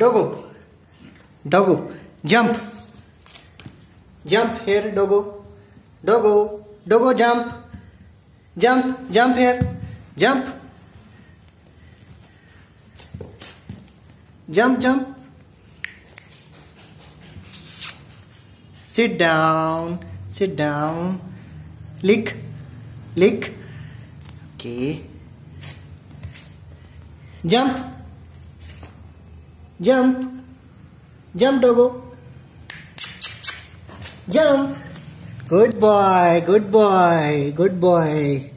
Doggo doggo jump jump here doggo doggo doggo jump jump jump here jump jump jump sit down sit down लिख लिख के jump. Jump. Jump, dogo Jump. Good boy. Good boy. Good boy.